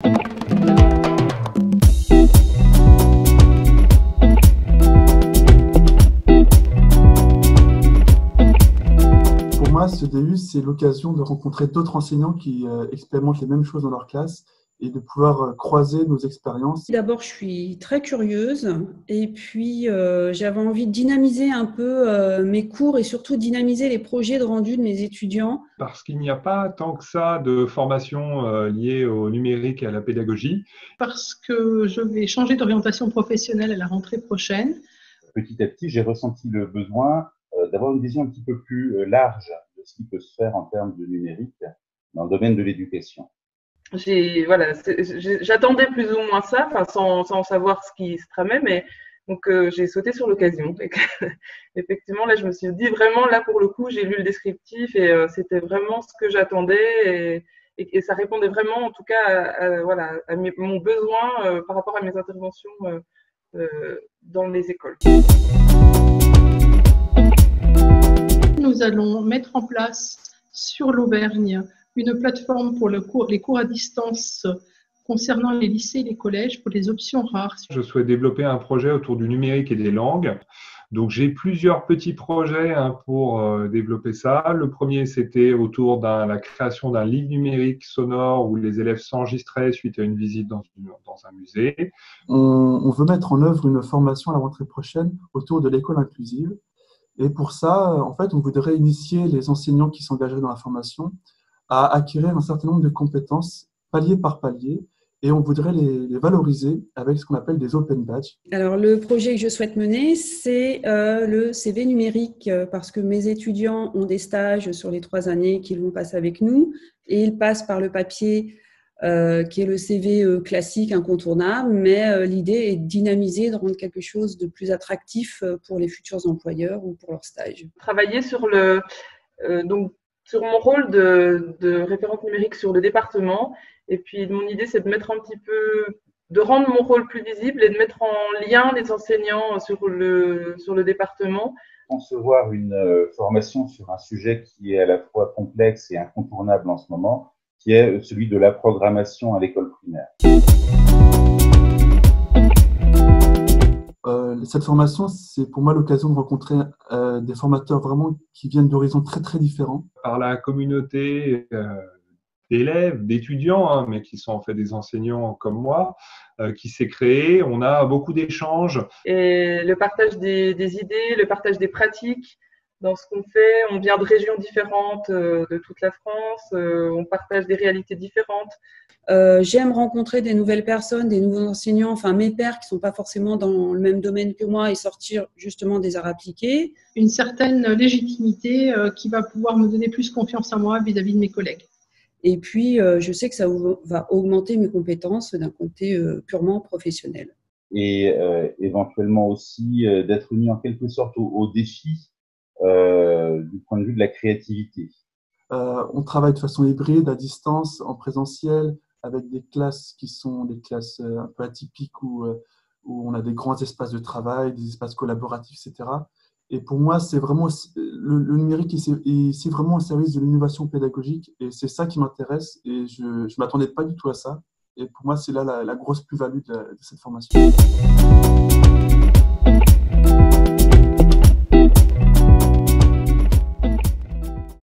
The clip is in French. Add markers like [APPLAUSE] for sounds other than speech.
Pour moi, ce DU, c'est l'occasion de rencontrer d'autres enseignants qui euh, expérimentent les mêmes choses dans leur classe et de pouvoir euh, croiser nos expériences. D'abord, je suis très curieuse et puis euh, j'avais envie de dynamiser un peu euh, mes cours et surtout dynamiser les projets de rendu de mes étudiants. Parce qu'il n'y a pas tant que ça de formation euh, liée au numérique et à la pédagogie. Parce que je vais changer d'orientation professionnelle à la rentrée prochaine. Petit à petit, j'ai ressenti le besoin d'avoir une vision un petit peu plus large de ce qui peut se faire en termes de numérique dans le domaine de l'éducation voilà, j'attendais plus ou moins ça, sans, sans, savoir ce qui se tramait, mais donc euh, j'ai sauté sur l'occasion. [LAUGHS] Effectivement, là, je me suis dit vraiment là pour le coup, j'ai lu le descriptif et euh, c'était vraiment ce que j'attendais et, et, ça répondait vraiment, en tout cas, à, voilà, à mon besoin euh, par rapport à mes interventions dans les écoles. Nous allons mettre en place sur l'Auvergne une plateforme pour le cours, les cours à distance concernant les lycées et les collèges pour les options rares. Je souhaite développer un projet autour du numérique et des langues. Donc j'ai plusieurs petits projets hein, pour euh, développer ça. Le premier, c'était autour de la création d'un livre numérique sonore où les élèves s'enregistraient suite à une visite dans, une, dans un musée. On, on, veut mettre en œuvre une formation à la rentrée prochaine autour de l'école inclusive. Et pour ça, en fait, on voudrait initier les enseignants qui s'engageraient dans la formation à acquérir un certain nombre de compétences palier par palier et on voudrait les, les valoriser avec ce qu'on appelle des open badges. Alors le projet que je souhaite mener, c'est euh, le CV numérique euh, parce que mes étudiants ont des stages sur les trois années qu'ils vont passer avec nous et ils passent par le papier euh, qui est le CV classique incontournable, mais euh, l'idée est de dynamiser, de rendre quelque chose de plus attractif pour les futurs employeurs ou pour leur stage. Travailler sur le donc sur mon rôle de, référente numérique sur le département. Et puis, mon idée, c'est de mettre un petit peu, de rendre mon rôle plus visible et de mettre en lien les enseignants sur le, sur le département. Concevoir une formation sur un sujet qui est à la fois complexe et incontournable en ce moment, qui est celui de la programmation à l'école primaire. Euh, cette formation, c'est pour moi l'occasion de rencontrer euh, des formateurs vraiment qui viennent d'horizons très très différents. Par la communauté euh, d'élèves, d'étudiants, hein, mais qui sont en fait des enseignants comme moi, euh, qui s'est créée. On a beaucoup d'échanges. Et le partage des, des, idées, le partage des pratiques dans ce qu'on fait. On vient de régions différentes euh, de toute la France. Euh, on partage des réalités différentes. Euh, j'aime rencontrer des nouvelles personnes, des nouveaux enseignants, enfin mes pairs qui sont pas forcément dans le même domaine que moi et sortir justement des arts appliqués. Une certaine légitimité euh, qui va pouvoir me donner plus confiance en moi vis-à-vis -vis de mes collègues. Et puis, euh, je sais que ça va augmenter mes compétences d'un côté euh, purement professionnel. Et éventuellement aussi d'être mis en quelque sorte au, au défi du point de vue de la créativité. on travaille de façon hybride, à distance, en présentiel, avec des classes qui sont des classes euh, un peu atypiques où, euh, où on a des grands espaces de travail, des espaces collaboratifs, etc. Et pour moi, c'est vraiment le, numérique, c'est vraiment au service de l'innovation pédagogique, et c'est ça qui m'intéresse. Et je ne m'attendais pas du tout à ça. Et pour moi, c'est là la, grosse plus-value de cette formation.